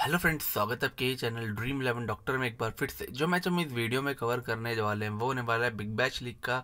Hello friends, स्वागत है आपके चैनल ड्रीम इलेवन डॉक्टर में एक बार फिर से। जो मैच हम इस वीडियो में कवर करने वाले हैं, वो होने वाला है बिग बैच लीग का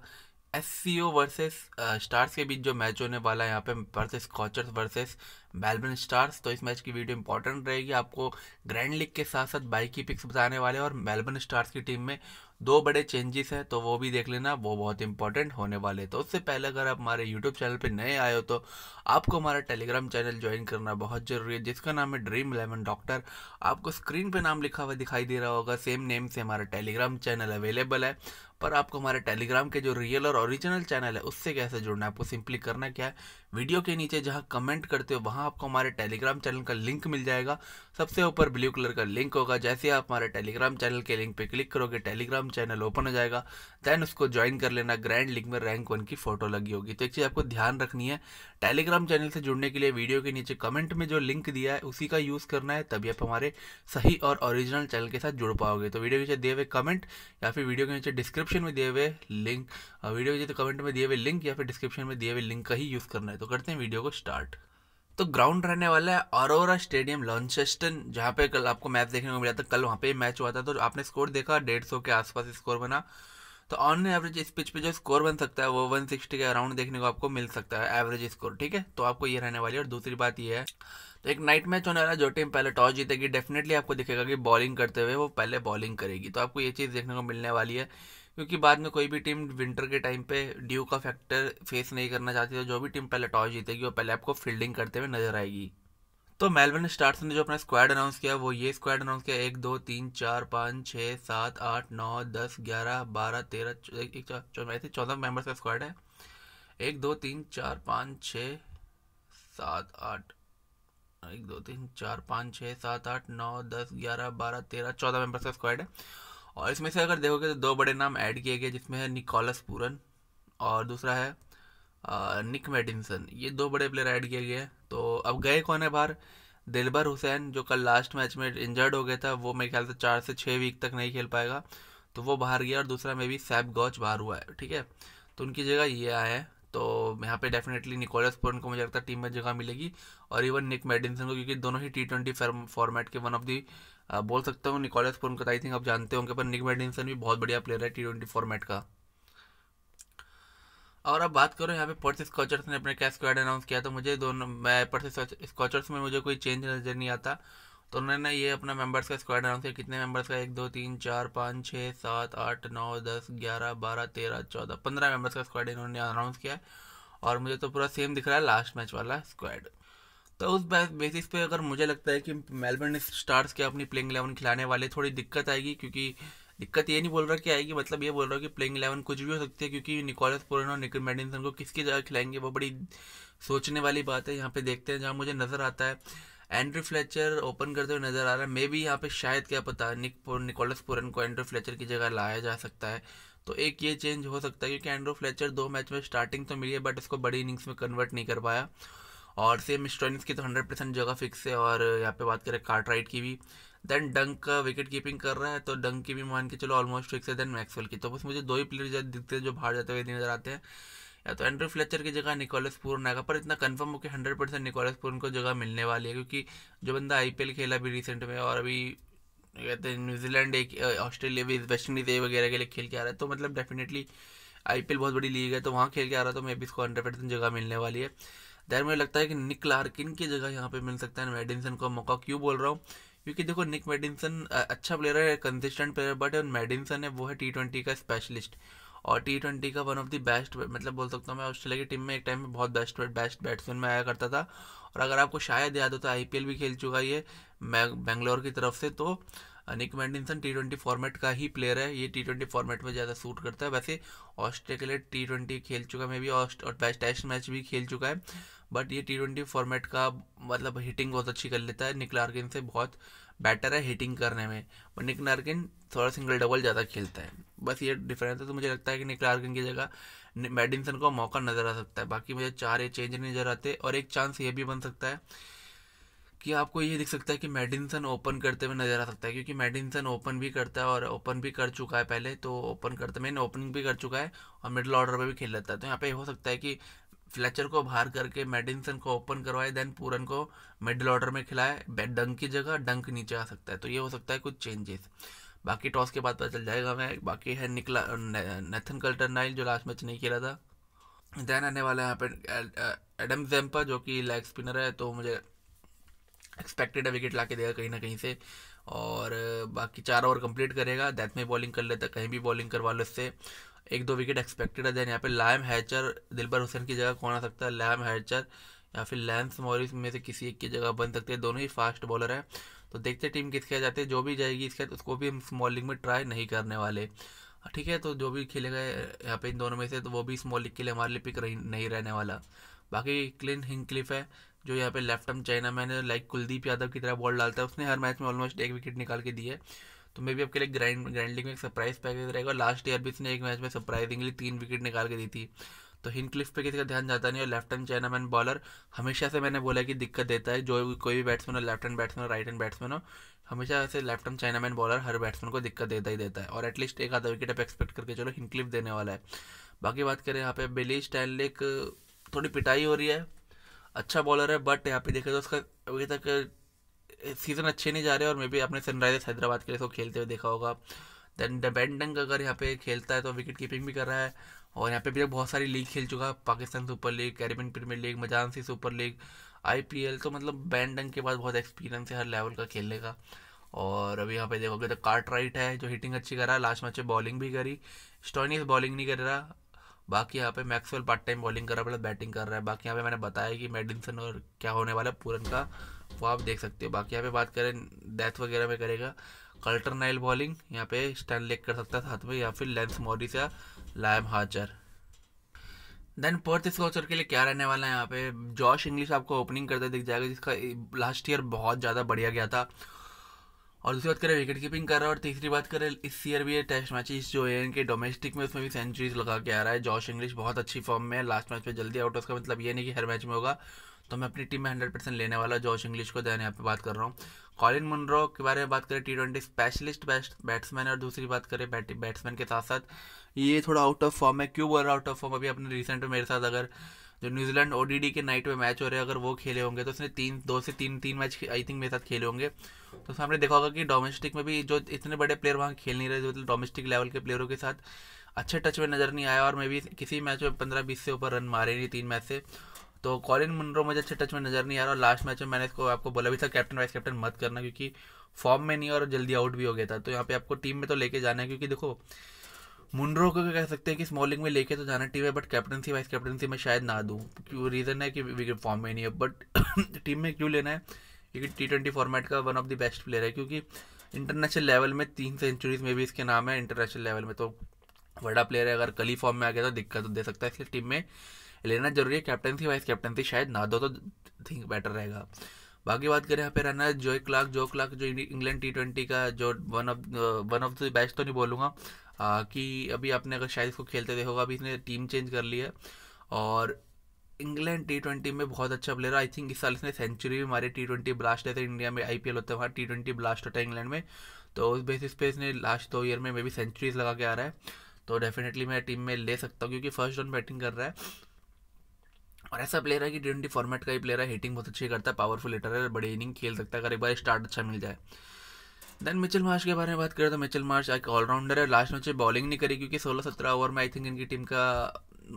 S C O versus Stars के बीच जो मैच होने वाला है। यहाँ पे versus Scorchers versus Melbourne Stars तो इस मैच की वीडियो इंपॉर्टेंट रहेगी। आपको ग्रैंड लीग के साथ साथ बाइक की पिक्स बताने वाले और मेलबर्न स्टार्स की टीम में दो बड़े चेंजेस हैं तो वो भी देख लेना, वो बहुत इंपॉर्टेंट होने वाले तो उससे पहले अगर आप हमारे यूट्यूब चैनल पर नए आए हो तो आपको हमारा टेलीग्राम चैनल ज्वाइन करना बहुत ज़रूरी है, जिसका नाम है ड्रीम इलेवन डॉक्टर आपको स्क्रीन पर नाम लिखा हुआ दिखाई दे रहा होगा सेम नेम से हमारा टेलीग्राम चैनल अवेलेबल है। पर आपको हमारे टेलीग्राम के जो रियल और ओरिजिनल चैनल है, उससे कैसे जुड़ना है, आपको सिंपली करना क्या है? वीडियो के नीचे जहाँ कमेंट करते हो, वहाँ आपको हमारे टेलीग्राम चैनल का लिंक मिल जाएगा। सबसे ऊपर ब्लू कलर का लिंक होगा। जैसे आप हमारे टेलीग्राम चैनल के लिंक पे क्लिक करोगे टेलीग्राम चैनल ओपन हो जाएगा। देन उसको ज्वाइन कर लेना। ग्रैंड लिंक में रैंक वन की फ़ोटो लगी होगी। तो एक चीज़ आपको ध्यान रखनी है टेलीग्राम चैनल से जुड़ने के लिए वीडियो के नीचे कमेंट में जो लिंक दिया है, उसी का यूज़ करना है, तभी आप हमारे सही और ओरिजिनल चैनल के साथ जुड़ पाओगे। तो वीडियो के नीचे दिए हुए कमेंट या फिर वीडियो के नीचे डिस्क्रिप्शन में दिए हुए लिंक वीडियो के नीचे कमेंट में दिए हुए लिंक या फिर डिस्क्रिप्शन में दिए हुए लिंक का ही यूज़ करना है। तो करते हैं वीडियो को स्टार्ट तो ग्राउंड रहने वाला है अरोरा स्टेडियम लॉन्चेस्टन जहाँ पे कल आपको मैच देखने को मिला था। कल वहाँ पे मैच हुआ था। तो आपने स्कोर देखा, डेढ़ सौ के आसपास स्कोर बना। तो ऑन एवरेज इस पिच पे जो स्कोर बन सकता है, वो 160 के अराउंड देखने को आपको मिल सकता है एवरेज स्कोर ठीक है? तो आपको ये रहने वाली है। और दूसरी बात ये है तो एक नाइट मैच होने वाला जो टीम पहले टॉस जीतेगी। डेफिनेटली आपको दिखेगा कि बॉलिंग करते हुए वो पहले बॉलिंग करेगी। तो आपको ये चीज़ देखने को मिलने वाली है। क्योंकि बाद में कोई भी टीम विंटर के टाइम पे ड्यू का फैक्टर फेस नहीं करना चाहती तो जो भी टीम पहले टॉस जीतेगी, वो पहले आपको फील्डिंग करते हुए नज़र आएगी। तो मेलबर्न स्टार्स ने जो अपना स्क्वाड अनाउंस किया, वो ये स्क्वाड अनाउंस किया, एक, दो, तीन, चार, पाँच छः सात, आठ, नौ, दस, ग्यारह, बारह, तेरह एक चौदह मेंबर्स का स्क्वाड है। एक, दो, तीन, चार, पाँच छः सात, आठ, एक, दो, तीन, चार, पाँच छः सात, आठ, नौ, दस, ग्यारह, बारह, तेरह, चौदह मेंबर्स का स्क्वाड है। और इसमें से अगर देखोगे तो दो बड़े नाम ऐड किए गए, जिसमें है निकोलस पूरन और दूसरा है निक मेडिसन ये दो बड़े प्लेयर ऐड किए गए तो अब गए कौन है बाहर? दिलबर हुसैन, जो कल लास्ट मैच में इंजर्ड हो गया था, वो मेरे ख्याल से चार से छः वीक तक नहीं खेल पाएगा। तो वो बाहर गया और दूसरा में भी सैप गौच बाहर हुआ है, ठीक है? तो उनकी जगह ये आया है। तो यहाँ पे डेफिनेटली निकोलस पुरन को मुझे लगता है टीम में जगह मिलेगी और इवन निक मेडिनसन को, क्योंकि दोनों ही टी ट्वेंटी फॉर्मेट के वन ऑफ़ दी बोल सकता हूँ, निकोलस पुरन को आई थिंक आप जानते होंगे, पर निक मेडिसन भी बहुत बढ़िया प्लेयर है टी ट्वेंटी फॉर्मेट का। और अब बात करो यहाँ पे पर्स स्कॉचर्स ने अपने क्या स्क्वाड अनाउंस किया तो मुझे दोनों, मैं पर्स स्कॉचर्स में मुझे कोई चेंज नज़र नहीं आता। तो उन्होंने ये अपना मेंबर्स का स्क्वाड अनाउंस किया, कितने मेंबर्स का? एक, दो, तीन, चार, पाँच छः सात, आठ, नौ, दस, ग्यारह, बारह, तेरह, चौदह, पंद्रह मेंबर्स का स्क्वाड इन्होंने अनाउंस किया और मुझे तो पूरा सेम दिख रहा है लास्ट मैच वाला स्क्वाड तो उस बेसिस पे अगर मुझे लगता है कि मेलबर्न स्टार्स के अपनी प्लेइंग इलेवन खिलाने वाले थोड़ी दिक्कत आएगी, क्योंकि दिक्कत ये नहीं बोल रहा कि आएगी मतलब ये बोल रहा कि प्लेइंग इलेवन कुछ भी हो सकती है, क्योंकि निकोलस पुरन और निकल मेडिसन को किसकी जगह खिलाएँगे, वो बड़ी सोचने वाली बात है, यहाँ पे देखते हैं, जहाँ मुझे नज़र आता है। एंड्री फ्लेचर ओपन करते हुए नज़र आ रहा है मे भी यहाँ पे शायद, क्या पता निक निकोलस पुरन को एंड्रू फ्लेचर की जगह लाया जा सकता है। तो एक ये चेंज हो सकता है, क्योंकि एंड्रो फ्लेचर दो मैच में स्टार्टिंग तो मिली है बट इसको बड़ी इनिंग्स में कन्वर्ट नहीं कर पाया। और सेम स्टोनिस की तो हंड्रेड परसेंट जगह फिक्स है और यहाँ पे बात करें कार्ट राइट की भी। देन डंक का विकेट कीपिंग कर रहा है तो डंक की भी मान के चलो ऑलमोस्ट फिक्स है देन मैक्सवेल की। तो बस मुझे दो ही प्लेयर दिखते हैं जो बाहर जाते हुए नज़र आते हैं। या तो एंड्रू फ्लेचर की जगह निकोलस पूर्ण आएगा पर इतना कंफर्म हो कि हंड्रेड परसेंट निकोलस पूर्ण को जगह मिलने वाली है, क्योंकि जो बंदा आईपीएल खेला अभी रिसेंट में और अभी कहते हैं न्यूजीलैंड एक ऑस्ट्रेलिया भी वेस्ट इंडीज वगैरह के लिए खेल के आ रहा है तो मतलब डेफिनेटली आईपीएल बहुत बड़ी लीग है तो वहाँ खेल के आ रहा है तो मे भी इसको हंड्रेड परसेंट जगह मिलने वाली है। देर मुझे लगता है कि निक लार्किन की जगह यहाँ पे मिल सकता है। मेडिसन को मौका क्यों बोल रहा हूँ? क्योंकि देखो निक मेडिसन अच्छा प्लेयर है कंसिस्टेंट प्लेयर बट मेडिसन है, वो है टी ट्वेंटी का स्पेशलिस्ट और टी ट्वेंटी का वन ऑफ़ द बेस्ट मतलब बोल सकता हूँ मैं ऑस्ट्रेलिया की टीम में एक टाइम में बहुत बेस्ट बेस्ट बैट्समैन में आया करता था। और अगर आपको शायद याद हो तो आई भी खेल चुका ये बेंगलोर की तरफ़ से। तो Nick Maddinson T twenty format का ही प्लेयर है। ये टी ट्वेंटी फॉर्मेट में ज़्यादा सूट करता है। वैसे ऑस्ट्रेलिया के लिए टी ट्वेंटी खेल चुका है, मे भी और टेस्ट मैच भी खेल चुका है। बट ये टी ट्वेंटी फॉर्मेट का मतलब हिटिंग बहुत अच्छी कर लेता है। निक लार्किन से बहुत बेटर है हिटिंग करने में। और निक लार्किन थोड़ा सिंगल डबल ज़्यादा खेलता है। बस ये डिफरेंस है तो मुझे लगता है कि निक लार्किन की जगह मेडिसन को मौका नज़र आ सकता है। बाकी मुझे चार ये चेंज नहीं नज़र आते और एक चांस ये भी बन सकता है कि आपको ये दिख सकता है कि मेडिसन ओपन करते हुए नज़र आ सकता है। क्योंकि मेडिसन ओपन भी करता है और ओपन भी कर चुका है पहले तो ओपन करते मैंने ओपनिंग भी कर चुका है और मिडिल ऑर्डर पर भी खेल लेता है। तो यहाँ पे हो सकता है कि फ्लेचर को बाहर करके मेडिसन को ओपन करवाए देन पूरन को मिडिल ऑर्डर में खिलाए। डंक की जगह डंक नीचे आ सकता है। तो ये हो सकता है कुछ चेंजेस बाकी टॉस के बाद पता चल जाएगा हमें। बाकी है निकला नेथन कल्टर नाइल, जो लास्ट मैच नहीं खेला था। देन आने वाला है यहाँ पे एडम जेम्पा, जो कि लेग स्पिनर है तो मुझे एक्सपेक्टेड है विकेट ला के देगा कहीं ना कहीं से। और बाकी चार ओवर कंप्लीट करेगा। डेथ में बॉलिंग कर लेता कहीं भी बॉलिंग करवा लो इससे। एक दो विकेट एक्सपेक्टेड है। देन यहाँ पे लैम हैचर दिलबर हुसैन की जगह कौन आ सकता है? लैम हैचर या फिर लैंस मॉरिस में से किसी एक की जगह बन सकते हैं। दोनों ही फास्ट बॉलर हैं। तो देखते टीम किसके जाते हैं। जो भी जाएगी इसके उसको भी हम स्मॉल लीग में ट्राई नहीं करने वाले। ठीक है तो जो भी खेलेगा यहाँ पे इन दोनों में से तो वो भी स्मॉल लीग के लिए हमारे लिए पिक नहीं रहने वाला। बाकी क्लिन हिंकलिफ है, जो यहाँ पे left arm chinaman like Kuldeep Yadav की तरह बॉल डालता है। उसने हर मैच में ऑलमोस्ट एक विकेट निकाल के दी है। तो मे भी आपके लिए ग्रैंड ग्रैंड लीग में एक सरप्राइज़ पैकेज रहेगा। लास्ट ईयर भी इसने एक मैच में सरप्राइजिंगली तीन विकेट निकाल के दी थी। तो हिंकलिफ पे किसी का ध्यान जाता नहीं और left hand chinaman bowler हमेशा से मैंने बोला कि दिक्कत देता है। जो कोई भी बैट्समैन हो लेफ़्ट हैंड बैट्समैन हो राइट हैंड बैट्समैन हो, हमेशा ऐसे left hand chinaman bowler हर बैट्समैन को दिक्कत देता ही देता है। और एटलीस्ट एक आधा विकेट आप एक्सपेक्ट करके चलो हिंकलिफ देने वाला है। बाकी बात करें यहाँ पे बिली स्टैनलिक थोड़ी पिटाई हो रही है। अच्छा बॉलर है बट यहाँ पे देखे तो उसका अभी तक सीज़न अच्छे नहीं जा रहे और मे भी आपने सनराइजर्स हैदराबाद के लिए इसको खेलते हुए देखा होगा। देन बैंडंग अगर यहाँ पे खेलता है तो विकेट कीपिंग भी कर रहा है और यहाँ पे भी बहुत सारी लीग खेल चुका है। Pakistan super league Caribbean premier league Mzansi super league IPL तो मतलब बैंडंग के बाद बहुत एक्सपीरियंस है हर लेवल का खेलने का। और अभी यहाँ पे देखोगे तो कार्ट राइट है जो हिटिंग अच्छी कर रहा है लास्ट मैच में बॉलिंग भी करी। स्टोनिस बॉलिंग नहीं कर रहा। बाकी यहाँ पे मैक्सवेल पार्ट टाइम बॉलिंग कर रहा है प्लस बैटिंग कर रहा है। बाकी यहाँ पे मैंने बताया कि मेडिसन और क्या होने वाला है पूरन का। वो आप देख सकते हो। बाकी यहाँ पे बात करें डेथ वगैरह में करेगा। कल्टर नाइल बॉलिंग यहाँ पे स्टैंड लेक कर सकता है साथ में, या फिर लेंस मॉरिस या Liam Hatcher then Perth Scorcher के लिए क्या रहने वाला है यहाँ पे? जॉश इंग्लिश आपको ओपनिंग करते दिख जाएगा, जिसका लास्ट ईयर बहुत ज़्यादा बढ़िया गया था। और दूसरी बात करें विकेट कीपिंग कर रहा है, और तीसरी बात करें, इस ईयर भी ये टेस्ट मैचेस जो है, इनके डोमेस्टिक में उसमें भी सेंचुरीज लगा के आ रहा है। जॉश इंग्लिश बहुत अच्छी फॉर्म में है लास्ट मैच में जल्दी आउट उसका मतलब ये नहीं कि हर मैच में होगा। तो मैं अपनी टीम में हंड्रेड परसेंट लेने वाला जॉश इंग्लिश को, ध्यान यहाँ पे बात कर रहा हूँ। कॉलिन मुनरो के बारे में बात करें T twenty specialist best batsman और दूसरी बात करें बैट बैट्समैन के साथ साथ। ये थोड़ा आउट ऑफ़ फॉर्म है, क्यों बोल रहा आउट ऑफ़ फॉर्म अभी अपने रिसेंट में मेरे साथ अगर जो न्यूजीलैंड ओडीडी के नाइट में मैच हो रहे हैं, अगर वो खेले होंगे तो उसने तीन, दो से तीन तीन मैच आई थिंक मेरे साथ खेले होंगे। तो सामने देखा होगा कि डोमेस्टिक में भी जो इतने बड़े प्लेयर वहाँ खेल नहीं रहे, जो डोमेस्टिक लेवल के प्लेयरों के साथ, अच्छे टच में नज़र नहीं आया और मैं भी किसी मैच में पंद्रह, बीस से ऊपर रन मारे नहीं तीन मैच से। तो कॉलिन मुनरो मुझे अच्छे टच में नज़र नहीं आ रहा और लास्ट मैच में मैंने इसको, आपको बोला भी था कैप्टन वाइस कैप्टन मत करना क्योंकि फॉर्म में नहीं और जल्दी आउट भी हो गया था। तो यहाँ पे आपको टीम में तो लेके जाना है क्योंकि देखो, मुनरो को कह सकते हैं कि स्मॉलिंग में लेके तो जाना टीम है बट कैप्टनसी वाइस कैप्टनसी में शायद ना दूँ। क्यों रीज़न है कि विकेट फॉर्म में नहीं है बट टीम में क्यों लेना है? क्योंकि टी ट्वेंटी फॉर्मेट का one of the best player है, क्योंकि इंटरनेशनल लेवल में तीन सेंचुरीज में भी इसके नाम है इंटरनेशनल लेवल में। तो बड़ा प्लेयर है, अगर कली फॉर्म में आ गया तो दिक्कत तो दे सकता है इसलिए टीम में। लेना ज़रूरी है कैप्टनसी वाइस कैप्टनसी शायद ना दो तो थिंक बेटर रहेगा। बाकी बात करें यहाँ पे रहना जो क्लार्क जो क्लार्क जो इंग्लैंड टी ट्वेंटी का, जो one of one of the best तो नहीं बोलूँगा कि अभी आपने अगर शायद इसको खेलते देखोगा अभी इसने टीम चेंज कर ली है। और इंग्लैंड टी ट्वेंटी में बहुत अच्छा प्लेयर आई थिंक इस साल इसने सेंचुरी भी मारी टी ट्वेंटी ब्लास्ट है इंडिया में आई पी एल होता है वहाँ टी ट्वेंटी ब्लास्ट होता है इंग्लैंड में। तो उस बेसिस पे इसने लास्ट दो ईयर में मे भी सेंचुरीज लगा के आ रहा है। तो डेफिनेटली मैं टीम में ले सकता हूँ, क्योंकि फ़र्स्ट राउंड बैटिंग कर रहा है। और ऐसा प्लेयर है कि टी फॉर्मेट का ही प्लेयर है हिटिंग बहुत अच्छी करता है पावरफुल हिटर है बड़ी इनिंग खेल सकता है अगर एक बार स्टार्ट अच्छा मिल जाए। देन मिचल मार्च के बारे में बात करें तो मिचल मार्च एक ऑलराउंडर है लास्ट मैच बॉलिंग नहीं करी क्योंकि सोलह सत्रह ओवर में आई थिंक इनकी टीम का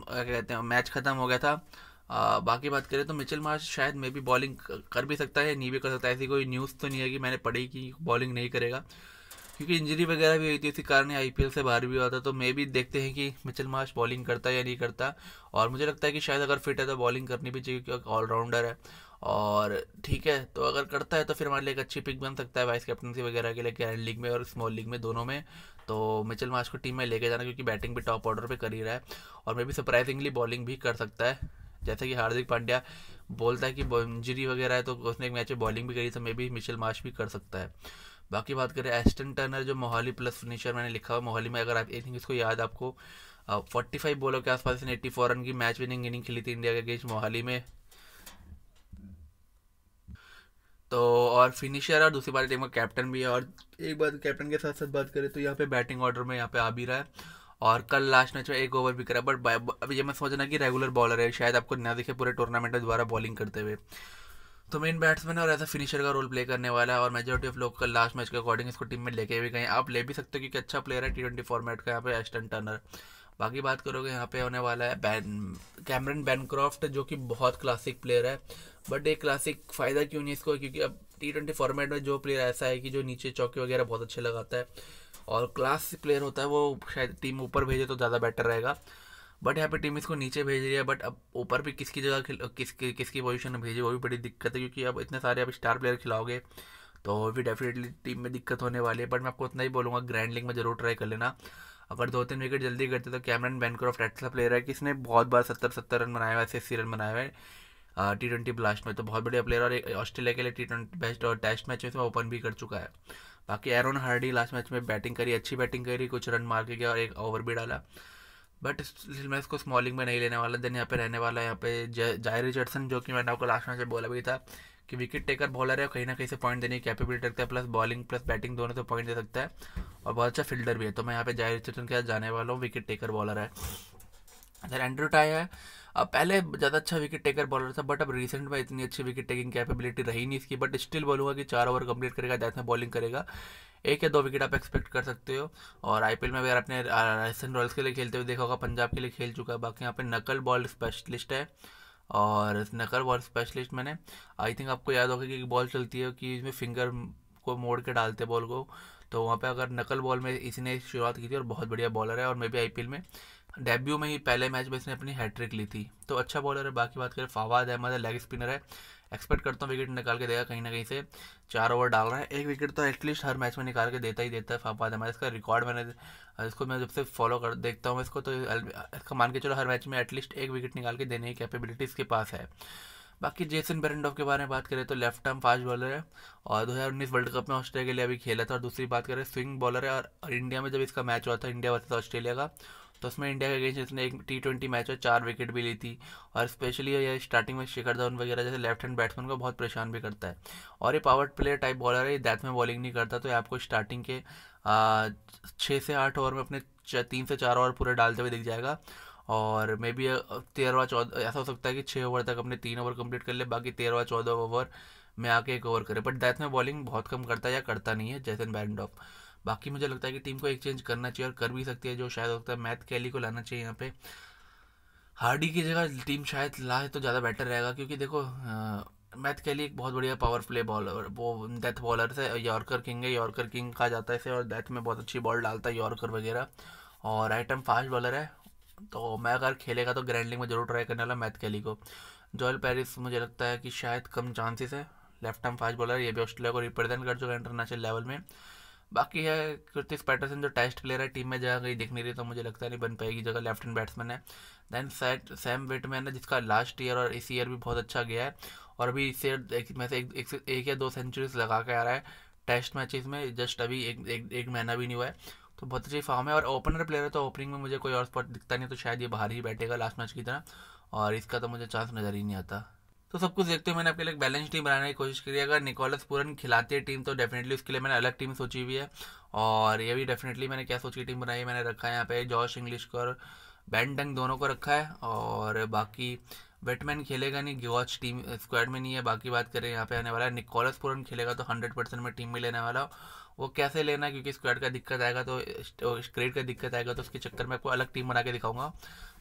कहते हैं मैच खत्म हो गया था। आ, बाकी बात करें तो मिचल मार्च शायद मे भी बॉलिंग कर भी सकता है नहीं भी कर सकता ऐसी कोई न्यूज़ तो नहीं है कि मैंने पढ़ी कि बॉलिंग नहीं करेगा। क्योंकि इंजरी वगैरह भी हुई थी, इसी कारण आईपीएल से बाहर भी हुआ था तो मे भी देखते हैं कि मिचल मार्च बॉलिंग करता है या नहीं करता। और मुझे लगता है कि शायद अगर फिट है तो बॉलिंग करनी भी चाहिए, क्योंकि ऑलराउंडर है। और ठीक है तो अगर करता है तो फिर हमारे लिए एक अच्छी पिक बन सकता है वाइस कैप्टनसी वगैरह के लिए ग्रैंड लीग में और स्मॉल लीग में दोनों में। तो मिचल मार्च को टीम में लेके जाना, क्योंकि बैटिंग भी टॉप ऑर्डर पर कर ही रहा है। और मे भी सरप्राइजिंगली बॉलिंग भी कर सकता है। जैसे कि हार्दिक पांड्या बोलता है कि इंजरी वगैरह है तो उसने एक मैच में बॉलिंग भी करी तो मे भी मिचल मार्च भी कर सकता है। बाकी बात करें एस्टन टर्नर जो मोहाली प्लस फिनिशर मैंने लिखा हुआ मोहाली में अगर आप आई थिंक इसको याद आपको फोर्टी फाइव बॉलों के आसपास इसने एट्टी फोर रन की मैच विनिंग इनिंग खेली थी इंडिया के अगेंस्ट मोहाली में। तो और फिनिशर और दूसरी बात टीम का कैप्टन भी है और एक बात कैप्टन के साथ साथ बात करें तो यहाँ पे बैटिंग ऑर्डर में यहाँ पे आ भी रहा है। और कल लास्ट मैच में एक ओवर भी करा बट अभी ये मैं सोचना कि रेगुलर बॉलर है, शायद आपको ना दिखे पूरे टूर्नामेंट में दोबारा बॉलिंग करते हुए। तो मेन बैट्समैन और ऐसा फिनिशर का रोल प्ले करने वाला है और मेजोरिटी ऑफ़ लोग कल लास्ट मैच के अकॉर्डिंग इसको टीम में लेके भी गए आप ले भी सकते हो क्योंकि अच्छा प्लेयर है टी ट्वेंटी फॉर्मेट का यहाँ पे एस्टन टर्नर बाकी बात करोगे, यहाँ पे होने वाला है बैन कैमरन बैनक्रॉफ्ट जो कि बहुत क्लासिक प्लेयर है। बट एक क्लासिक फ़ायदा क्यों नहीं इसको? क्योंकि अब टी ट्वेंटी फॉर्मेट में जो प्लेयर ऐसा है कि जो नीचे चौके वगैरह बहुत अच्छे लगाता है और क्लास प्लेयर होता है, वो शायद टीम ऊपर भेजे तो ज़्यादा बेटर रहेगा। बट यहाँ पे टीम इसको नीचे भेज रही है बट अब ऊपर भी किसकी जगह किस, किसकी पोजीशन में भेजे वो भी बड़ी दिक्कत है, क्योंकि अब इतने सारे अब स्टार प्लेयर खिलाओगे तो भी डेफिनेटली टीम में दिक्कत होने वाली है। बट मैं आपको उतना ही बोलूँगा ग्रैंड लीग में ज़रूर ट्राई कर लेना। अगर दो तीन विकेट जल्दी करते तो कैमरन बैनक्रॉफ्ट ऐसा प्लेयर है कि इसने बहुत बार सत्तर सत्तर रन बनाए हुए ऐसे अस्सी रन बनाए हुए टी ट्वेंटी ब्लास्ट में तो बहुत बढ़िया प्लेयर और ऑस्ट्रेलिया के लिए टी ट्वेंटी बेस्ट और टेस्ट मैच में ओपन भी कर चुका है। बाकी एरोन हार्डी लास्ट मैच में बैटिंग करी, अच्छी बैटिंग करी, कुछ रन मार के गया, और एक ओवर भी डाला। बट मैं इसको स्मॉलिंग में नहीं लेने वाला, देन यहाँ पे रहने वाला है यहाँ पे जायर रिचर्डसन, जो कि मैंने आपको लास्ट में बोला भी था कि विकेट टेकर बॉलर है कहीं ना कहीं से पॉइंट देने की कैपेबिलिटी रखता है प्लस बॉलिंग प्लस बैटिंग दोनों से पॉइंट दे सकता है और बहुत अच्छा फील्डर भी है। तो मैं यहाँ पे जायर रिचर्डसन के साथ जाने वाला हूँ विकेट टेकर बॉलर है। अगर एंड्रू टाई है अब पहले ज़्यादा अच्छा विकेट टेकर बॉलर था बट अब रिसेंट में इतनी अच्छी विकेट टेकिंग कैपेबिलिटी रही नहीं इसकी बट स्टिल बोलूँगा कि चार ओवर कंप्लीट करेगा जैसे बॉलिंग करेगा। एक या दो विकेट आप एक्सपेक्ट कर सकते हो। और आईपीएल में अगर आपने राजस्थान रॉयल्स के लिए खेलते हुए देखा होगा, पंजाब के लिए खेल चुका है। बाकी यहाँ पे नकल बॉल स्पेशलिस्ट है। और नकल बॉल स्पेशलिस्ट मैंने आई थिंक आपको याद होगा कि बॉल चलती है कि इसमें फिंगर को मोड़ के डालते बॉल को। तो वहाँ पे अगर नकल बॉल में इसने शुरुआत की थी और बहुत बढ़िया बॉलर है। और मे भी आई में डेब्यू में ही पहले मैच में इसने अपनी हैट्रिक ली थी। तो अच्छा बॉलर है, बाकी बात करें, फवाद अहमद है लेग स्पिनर है। एक्सपेक्ट करता हूँ विकेट निकाल के देगा, कहीं ना कहीं से चार ओवर डाल रहा है। एक विकेट तो एटलीस्ट हर मैच में निकाल के देता ही देता है फवाद अहमद। इसका रिकॉर्ड मैंने, इसको मैं जब से फॉलो कर, देखता हूँ, इसको तो इसका मान के चलो हर मैच में एटलीस्ट एक विकेट निकाल के देने की कैपेबिलिटी इसके पास है। बाकी जेसन बेरेंडॉफ के बारे में बात करें तो लेफ़्ट आर्म फास्ट बॉलर है और 2019 वर्ल्ड कप में ऑस्ट्रेलिया के लिए अभी खेला था और दूसरी बात करें स्विंग बॉलर है और इंडिया में जब इसका मैच हुआ था, इंडिया वर्सेस ऑस्ट्रेलिया का तो उसमें इंडिया के अगेंस्ट इसने एक टी ट्वेंटी मैच में चार विकेट भी ली थी और स्पेशली ये स्टार्टिंग में शिखर धवन वगैरह जैसे लेफ़्ट हैंड बैट्समैन को बहुत परेशान भी करता है। और ये पावर प्लेयर टाइप बॉलर है, ये डेथ में बॉलिंग नहीं करता तो ये आपको स्टार्टिंग के छः से आठ ओवर में अपने तीन से चार ओवर पूरे डालते हुए दिख जाएगा। और मे बी तेरहवा चौदह, ऐसा हो सकता है कि छः ओवर तक अपने तीन ओवर कंप्लीट कर ले, बाकी तेरहवा चौदह ओवर में आके एक ओवर करे। बट डेथ में बॉलिंग बहुत कम करता है या करता नहीं है जैसन बैरनडॉफ बाकी मुझे लगता है कि टीम को एक चेंज करना चाहिए और कर भी सकती है, जो शायद होता है मैथ कैली को लाना चाहिए यहाँ पे। हार्डी की जगह टीम शायद लाए तो ज़्यादा बेटर रहेगा, क्योंकि देखो मैथ कैली एक बहुत बढ़िया पावर प्ले बॉलर वो डेथ बॉलर से यॉर्कर किंग है यॉर्कर किंग कहा जाता है इसे और डेथ में बहुत अच्छी बॉल डालता है यॉर्कर वगैरह। और आइटम फास्ट बॉलर है तो मैं अगर खेलेगा तो ग्रैंडलिंग में ज़रूर ट्राई करने वाला मैथ कैली को। जॉयल पेरिस मुझे लगता है कि शायद कम चांसेस है। लेफ़्ट आर्म फास्ट बॉलर ये भी ऑस्ट्रेलिया को रिप्रेजेंट कर चुका है इंटरनेशनल लेवल में। बाकी है कृतिक पैटरसन जो टेस्ट प्लेयर है टीम में जगह कहीं दिख नहीं रही तो मुझे लगता है नहीं बन पाएगी जगह लेफ़्ट हैंड बैट्समैन है। देन सैट सैम वेटमैन है जिसका लास्ट ईयर और इस ईयर भी बहुत अच्छा गया है। और अभी इस ईयर एक, में से एक, एक, एक या दो सेंचुरीज लगा के आ रहा है टेस्ट मैचेस में जस्ट अभी एक एक, एक महीना भी नहीं हुआ है। तो बहुत अच्छी फॉर्म है और ओपनर प्लेयर है तो ओपनिंग में मुझे कोई और स्पॉट दिखता नहीं तो शायद ये बाहर ही बैठेगा लास्ट मैच की तरह। और इसका तो मुझे चांस नज़र ही नहीं आता। तो सब कुछ देखते हुए मैंने आपके लिए बैलेंस टीम बनाने की कोशिश करी। अगर निकोलस पूरन खिलाती है टीम तो डेफिनेटली उसके लिए मैंने अलग टीम सोची हुई है। और ये भी डेफिनेटली मैंने क्या सोची टीम बनाई मैंने रखा है यहाँ पे जॉश इंग्लिश को और बैन डंग दोनों को रखा है। और बाकी बैटमैन खेलेगा नहीं गॉच टीम स्क्वाड में नहीं है। बाकी बात करें, यहाँ पे आने वाला है। निकोलस पूरन खेलेगा तो हंड्रेड परसेंट में टीम में लेने वाला वो कैसे लेना है, क्योंकि स्क्वाड का दिक्कत आएगा तो क्रेड का दिक्कत आएगा तो उसके चक्कर में आपको अलग टीम बना के दिखाऊँगा।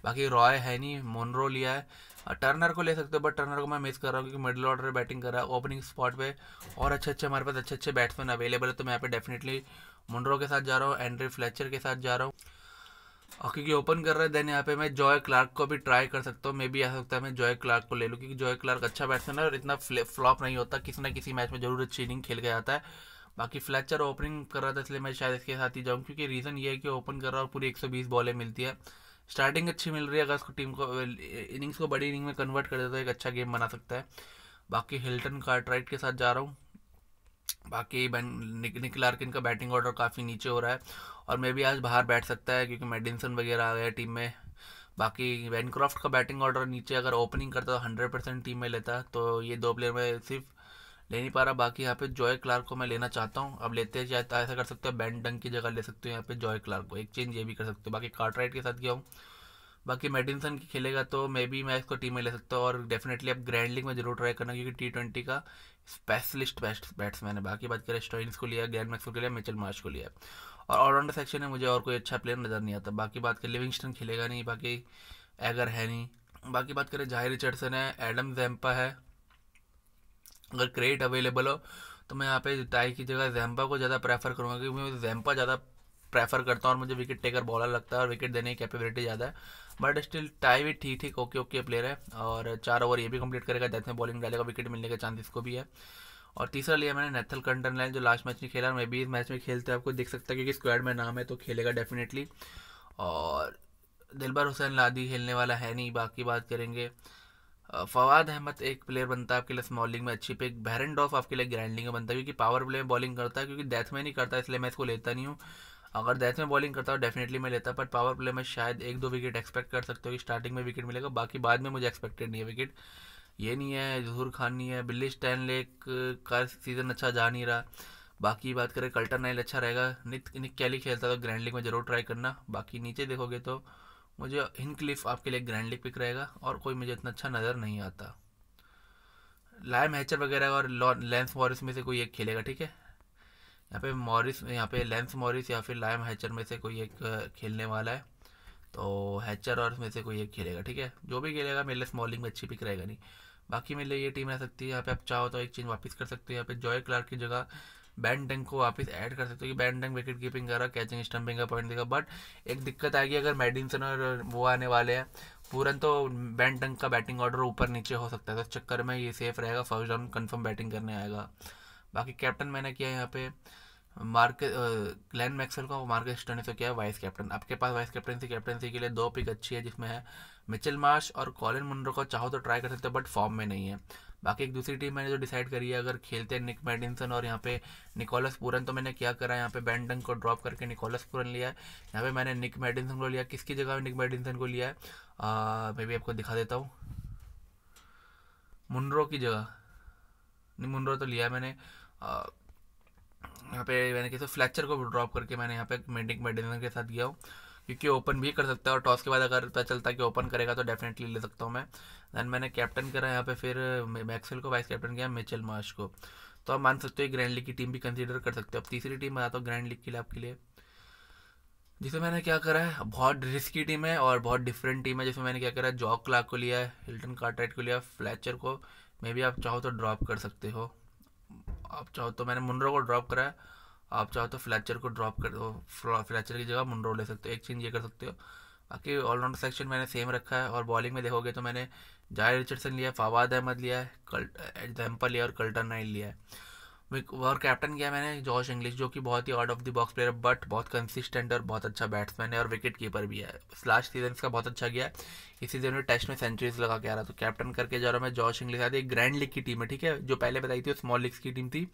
बाकी रॉय है नहीं मोनरो लिया है। टर्नर को ले सकते हो बट टर्नर को मैं मिस कर रहा हूँ, क्योंकि मिडिल ऑर्डर बैटिंग कर रहा है। ओपनिंग स्पॉट पे और अच्छे अच्छे हमारे पास अच्छे अच्छे बैट्समैन अवेलेबल है तो मैं यहाँ पे डेफिनेटली मुंड्रो के साथ जा रहा हूँ एंड्री फ्लेचर के साथ जा रहा हूँ। और क्योंकि ओपन कर रहा है देन यहाँ पे मैं जॉय क्लार्क को भी ट्राई कर सकता हूँ। मे भी आ सकता है मैं जॉय क्लार्क को ले लूँ, क्योंकि जॉय क्लार्क अच्छा बैट्समैन है और इतना फ्लॉप नहीं होता, किसी ना किसी मैच में ज़रूर अच्छी इनिंग खेल के आता है। बाकी फ्लैचर ओपनिंग कर रहा था, इसलिए मैं शायद इसके साथ ही जाऊँ, क्योंकि रीज़न ये है कि ओपन कर रहा और पूरी 120 बॉलें मिलती है। स्टार्टिंग अच्छी मिल रही है, अगर उसको टीम को इनिंग्स को बड़ी इनिंग में कन्वर्ट कर दे तो एक अच्छा गेम बना सकता है। बाकी हिल्टन कार्टराइट के साथ जा रहा हूँ। बाकी निक लार्किन का बैटिंग ऑर्डर काफ़ी नीचे हो रहा है, और मे भी आज बाहर बैठ सकता है, क्योंकि मेडिसन वगैरह आ गया टीम में। बाकी वैनक्रॉफ्ट का बैटिंग ऑर्डर नीचे, अगर ओपनिंग करता तो हंड्रेड परसेंट टीम में लेता तो ये दो प्लेयर में सिर्फ़ ले नहीं पा रहा। बाकी यहाँ पे जॉय क्लार्क को मैं लेना चाहता हूँ। अब लेते हैं, या तो ऐसा कर सकते हो बैंड डंग की जगह ले सकते हो, यहाँ पे जॉय क्लार्क को। एक चेंज ये भी कर सकते हो। बाकी कार्टराइट के साथ गया हूँ। बाकी मेडिसन की खेलेगा तो मे बी मैं इसको टीम में ले सकता हूँ। और डेफिनेटली अब ग्रैंड लीग में ज़रूर ट्राई करना, क्योंकि टी ट्वेंटी का स्पेशलिस्ट बेस्ट बैट्समैन है। बाकी बात करें स्टोइंस को लिया ग्रैंड मैक्स को लिया मिचल मार्च को लिया। और ऑलराउंडर सेक्शन में मुझे और कोई अच्छा प्लेयर नज़र नहीं आता। बाकी बात करें लिविंगस्टन खेलेगा नहीं, बाकी एगर है नहीं। बाकी बात करें ज़ाहिर रिचर्डसन है एडम जैम्पा है। अगर क्रेडिट अवेलेबल हो तो मैं यहाँ पे टाई की जगह जैम्पा को ज़्यादा प्रेफर करूँगा, क्योंकि मैं जैम्पा ज़्यादा प्रेफर करता हूँ और मुझे विकेट टेकर बॉलर लगता है और विकेट देने की कैपेबिलिटी ज़्यादा है। बट स्टिल टाई भी ठीक ठीक ओके ओके प्लेयर है और चार ओवर ये भी कंप्लीट करेगा में बॉलिंग डालेगा विकेट मिलने के चांसेस को भी है। और तीसरा लिया मैंने नेथल कंटन लाइन जो लास्ट मैच में खेला, मैं भी इस मैच में खेलते आपको देख सकता है क्योंकि स्क्वाड में नाम है तो खेलेगा डेफिनेटली और दिलबर हुसैन लादी खेलने वाला है नहीं, बाकी बात करेंगे। फवाद अहमद एक प्लेयर बनता है आपके लिए स्मॉलिंग में, अच्छी पिक डॉफ आपके लिए ग्रैंडिंग में बनता है, क्योंकि पावर प्ले में बॉलिंग करता है, क्योंकि डेथ में नहीं करता, इसलिए मैं इसको लेता नहीं हूँ। अगर डेथ में बॉलिंग करता हूँ डेफिनेटली मैं लेता बट पावर प्ले में शायद एक दो विकेट एक्सपेक्ट कर सकते हो कि स्टार्टिंग में विकेट मिलेगा, बाकी बाद में मुझे एक्सपेक्टेड नहीं है विकेट ये नहीं है, जहूर खान नहीं है, बिल्ली स्टैन लेक का सीज़न अच्छा जा नहीं रहा। बाकी बात करें कल्टर नाइल अच्छा रहेगा। निक निक कैली खेलता तो ग्रैंड लीग में ज़रूर ट्राई करना। बाकी नीचे देखोगे तो मुझे हिनक्लिफ आपके लिए ग्रैंड लीग पिक रहेगा और कोई मुझे इतना अच्छा नज़र नहीं आता। लाइम हैचर वगैरह और लेंस मॉरिस में से कोई एक खेलेगा, ठीक है? यहाँ पे मॉरिस, यहाँ पे लेंस मॉरिस या फिर लाइम हैचर में से कोई एक खेलने वाला है। तो हैचर और में से कोई एक खेलेगा, ठीक है? जो भी खेलेगा, मेरे लिए स्मॉलिंग में अच्छी पिक रहेगा नहीं। बाकी मेरे लिए ये टीम रह सकती है। यहाँ पे आप चाहो तो एक चेंज वापस कर सकते हो। यहाँ पे जॉय क्लार्क की जगह बैंड डंग को वापस ऐड कर सकते हो कि बैंड डंग विकेट कीपिंग कर रहा कैचिंग स्टम्पिंग का पॉइंट देगा बट एक दिक्कत आएगी अगर मेडिसन और वो आने वाले हैं, पूरन तो बैंड डंग का बैटिंग ऑर्डर ऊपर नीचे हो सकता है तो चक्कर में ये सेफ़ रहेगा फ़र्स्ट डाउन कन्फर्म बैटिंग करने आएगा। बाकी कैप्टन मैंने किया यहाँ पे मार्के ग्लैन मैक्सवेल को मार्केट स्टोनी से किया वाइस कैप्टन आपके पास वाइस कैप्टनसी कैप्टनसी के लिए दो पिक अच्छी है, जिसमें है मिचल मार्श और कॉलिन मुंड्रो को चाहो तो ट्राई कर सकते हो बट फॉर्म में नहीं है। बाकी एक दूसरी टीम मैंने जो डिसाइड करी है, अगर खेलते हैं निक मेडिसन और यहाँ पे निकोलस पूरन तो मैंने क्या करा यहाँ पे बैंडन को ड्रॉप करके निकोलस पूरन लिया है। यहाँ पे मैंने निक मेडिसन को लिया किसकी जगह निक मेडिसन को लिया है? मैं भी आपको दिखा देता हूँ। मुंड्रो की जगह। नहीं मुंड्रो तो लिया मैंने। यहाँ पे मैंने किसी फ्लैचर को ड्रॉप करके मैंने यहाँ पे मेडिक मेडिसन के साथ गया हूँ। क्योंकि ओपन भी कर सकता है और टॉस के बाद अगर पता चलता है कि ओपन करेगा तो डेफिनेटली ले सकता हूँ मैं। दैन मैंने कैप्टन करा यहाँ पे, फिर मैक्सवेल को वाइस कैप्टन किया मिचेल मार्श को। तो आप मान सकते हो ग्रैंड लीग की टीम भी कंसीडर कर सकते हो। अब तीसरी टीम आता हूँ ग्रैंड लीग के लिए आपके लिए। जिसे मैंने क्या करा है, बहुत रिस्की टीम है और बहुत डिफरेंट टीम है। जिसमें मैंने क्या करा है जॉक क्लार्क को लिया है हिल्टन कार्टराइट को लिया फ्लैचर को। मे भी आप चाहो तो ड्रॉप कर सकते हो। आप चाहो तो मैंने मुंड्रो को ड्रॉप करा है। आप चाहो तो फ्लैचर को ड्रॉप कर दो फ्लैचर की जगह मुंड्रो ले सकते हो, एक चेंज ये कर सकते हो। बाकी ऑलराउंडर सेक्शन मैंने सेम रखा है और बॉलिंग में देखोगे तो मैंने जाय रिचर्डसन लिया, फवाद अहमद लिया है कल्ट लिया और कल्टन नाइल लिया है। और कैप्टन किया मैंने, जॉश इंग्लिश जो कि बहुत ही out of the box player but बहुत कंसिस्टेंट और बहुत अच्छा बैट्समैन है और विकेट कीपर भी है। लास्ट सीज़न का बहुत अच्छा गया इस सीज़न में टेस्ट में सेंचुरीज लगा के आ रहा तो कैप्टन करके जा रहा हूँ मैं, जॉश इंग्लिश आती एक ग्रैंड लीग की टीम है, ठीक है? जो पहले बताई थी, वो स्मॉल लीग्स की टीम थी।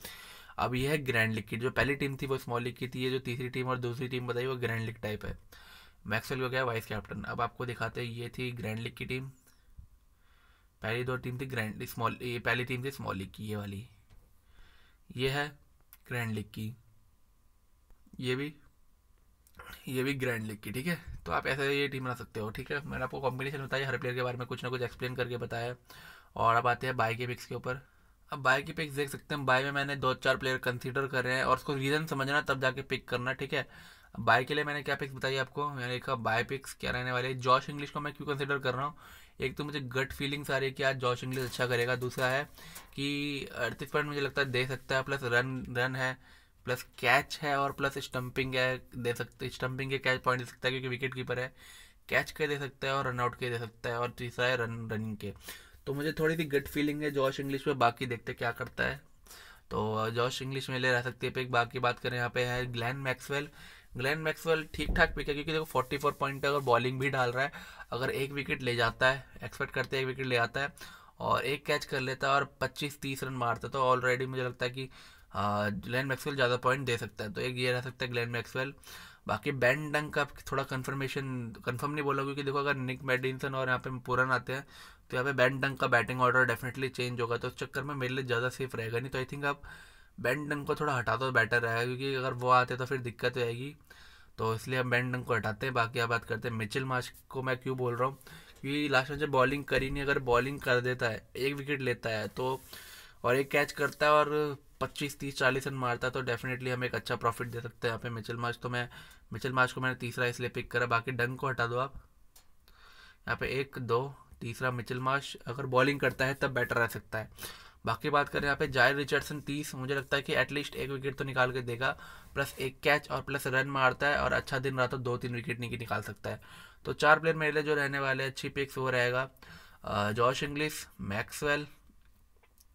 अब ये है ग्रैंड लीग की जो पहली टीम थी वो स्मॉल लीग की थी, ये जो तीसरी टीम और दूसरी टीम बताई, वो ग्रैंड लीग टाइप है। मैक्सवेल को गया वाइस कैप्टन अब आपको दिखाते हैं, ये थी ग्रैंड लीग की टीम पहली दो टीम थी ग्रैंड स्मॉल ये पहली टीम थी स्मॉल लीग की, ये वाली। ये है ग्रैंड लीग की। ये भी ये भी ग्रैंड लीग की, ठीक है? तो आप ऐसे ये टीम बना सकते हो, ठीक है? मैंने आपको कॉम्बिनेशन बताया, हर प्लेयर के बारे में कुछ ना कुछ एक्सप्लेन करके बताया और अब आते हैं बाई के पिक्स के ऊपर। अब बाय की पिक्स देख सकते हैं। बाय में मैंने दो चार प्लेयर कंसीडर कर रहे हैं और उसको रीज़न समझना तब जाके पिक करना, ठीक है? बाय के लिए मैंने क्या पिक्स बताई आपको? मैंने देखा बाय पिक्स क्या रहने वाले जॉश इंग्लिश को मैं क्यों कंसिडर कर रहा हूँ? एक तो मुझे गट फीलिंग्स आ रही है कि आज जॉश इंग्लिश अच्छा करेगा। दूसरा है कि अड़तीस पॉइंट मुझे लगता है दे सकता है प्लस रन रन है प्लस कैच है और प्लस स्टम्पिंग है, दे सकते स्टम्पिंग के कैच पॉइंट दे सकता है क्योंकि विकेट कीपर है। कैच के दे सकता है और रन आउट के दे सकता है और तीसरा है रन रनिंग के। तो मुझे थोड़ी सी गट फीलिंग है, जॉश इंग्लिश में, बाकी देखते क्या करता है। तो जॉश इंग्लिश में ले रह सकती है पिक बाकी बात करें यहाँ पे है ग्लैन मैक्सवेल ग्लैन मैक्सवेल ठीक ठाक पिक है, क्योंकि देखो फोर्टी फोर पॉइंट अगर बॉलिंग भी डाल रहा है, अगर एक विकेट ले जाता है एक्सपेक्ट करते हैं, एक विकेट ले आता है, और एक कैच कर लेता है और पच्चीस तीस रन मारता है तो ऑलरेडी मुझे लगता है कि ग्लैन मैक्सवेल ज़्यादा पॉइंट दे सकता है। तो एक ये रह सकता है ग्लैन मैक्सवेल बाकी बैंड डंग का थोड़ा कंफर्मेशन कंफर्म नहीं बोला, क्योंकि देखो अगर निक मेडिसन और यहाँ पे पूरन आते हैं तो यहाँ पे डंक का बैटिंग ऑर्डर डेफिनेटली चेंज होगा तो उस चक्कर में मेरे लिए ज़्यादा सेफ़ रहेगा नहीं। तो आई थिंक आप डंक को थोड़ा हटा दो बेटर रहेगा, क्योंकि अगर वो आते तो फिर दिक्कत जाएगी। तो इसलिए हम डंक को हटाते हैं, बाकी आप बात करते हैं। मिचिल मार्च को मैं क्यों बोल रहा हूँ? क्योंकि लास्ट में जब बॉलिंग करी नहीं, अगर बॉलिंग कर देता है, एक विकेट लेता है तो और एक कैच करता है और पच्चीस, तीस, चालीस रन मारता है तो डेफिनेटली हमें एक अच्छा प्रॉफिट दे सकते हैं यहाँ पे मिचल मार्च तो मैं मिचल मार्च को मैंने तीसरा इसलिए पिक करा, बाकी डंग को हटा दो आप। यहाँ पे एक, दो तीसरा मिचल मार्श, अगर बॉलिंग करता है तब बेटर रह सकता है। बाकी बात करें यहाँ पे, जायर रिचर्डसन तीस, मुझे लगता है कि एटलीस्ट एक विकेट तो निकाल के देगा प्लस एक कैच और प्लस रन मारता है, और अच्छा दिन रहा तो दो तीन विकेट नहीं निकाल सकता है। तो चार प्लेयर मेरे लिए जो रहने वाले अच्छी पिक्स वो रहेगा Josh Inglis, Maxwell,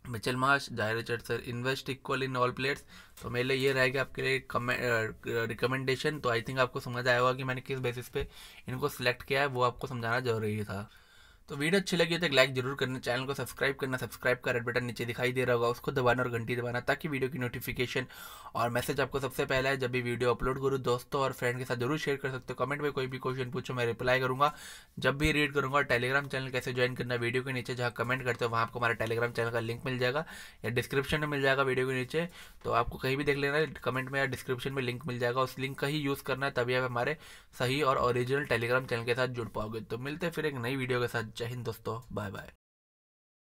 Mitchell Marsh Jhye Richardson, invest equal in all players तो मेरे लिए ये रहेगा आपके लिए रिकमेंडेशन तो आई थिंक आपको समझ आया होगा कि मैंने किस बेसिस पे इनको सिलेक्ट किया है, वो आपको समझाना ज़रूरी था। तो वीडियो अच्छी लगी तो एक लाइक ज़रूर करना चैनल को सब्सक्राइब करना सब्सक्राइब का रेड बटन नीचे दिखाई दे रहा होगा, उसको दबाना और घंटी दबाना ताकि वीडियो की नोटिफिकेशन और मैसेज आपको सबसे पहले है जब भी वीडियो अपलोड करूँ, दोस्तों और फ्रेंड के साथ ज़रूर शेयर कर सकते हो। कमेंट में कोई भी क्वेश्चन पूछो, मैं रिप्लाई करूँगा। जब भी रीड करूँगा टेलीग्राम चैनल कैसे ज्वाइन करना वीडियो के नीचे जहाँ कमेंट करते हो, वहाँ आपको हमारा टेलीग्राम चैनल का लिंक मिल जाएगा या डिस्क्रिप्शन में मिल जाएगा वीडियो के नीचे। तो आपको कहीं भी देख लेना कमेंट में या डिस्क्रिप्शन में लिंक मिल जाएगा। उस लिंक का ही यूज़ करना है, तभी आप हमारे सही और ओरिजिनल टेलीग्राम चैनल के साथ जुड़ पाओगे। तो मिलते फिर एक नई वीडियो के साथ। जय हिंद दोस्तों बाय बाय।